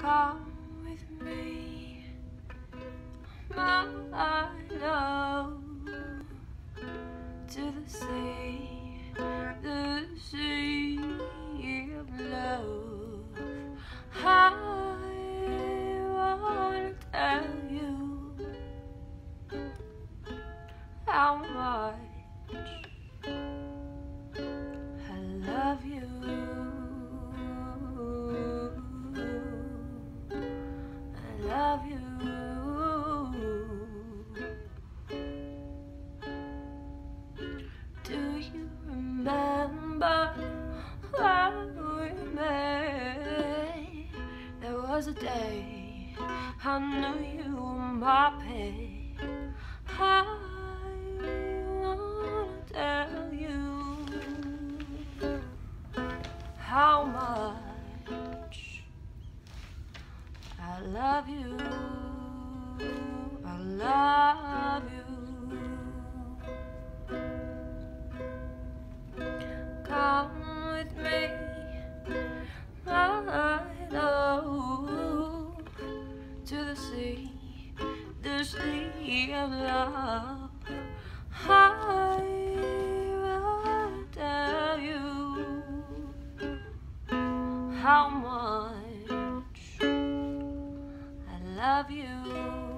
Come with me, my love, to the sea, the sea of love. I wanna tell you how much remember when we met? There was a day I knew you were my pain. I wanna tell you how much I love you. I love to the sea, the sea of love. I will tell you how much I love you.